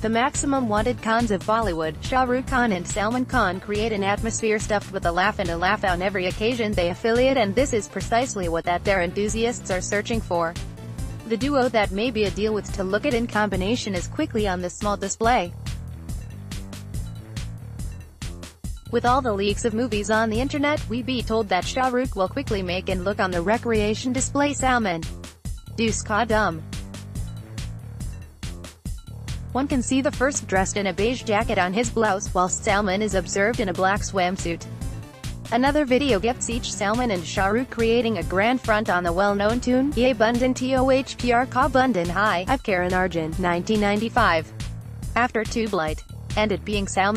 The maximum wanted cons of Bollywood, Shah Rukh Khan and Salman Khan create an atmosphere stuffed with a laugh and a laugh on every occasion they affiliate and this is precisely what that their enthusiasts are searching for. The duo that may be a deal with to look at in combination is quickly on the small display. With all the leaks of movies on the internet, we be told that Shah Rukh will quickly make and look on the recreation display Salman. Deuce Dum. One can see the first dressed in a beige jacket on his blouse, whilst Salman is observed in a black swimsuit. Another video gets each Salman and Shah Rukh creating a grand front on the well-known tune, Ye Bandhan Tohpr Ka Bandhan Hai, of Karan Arjun, 1995. After Tube Light. And it being Salman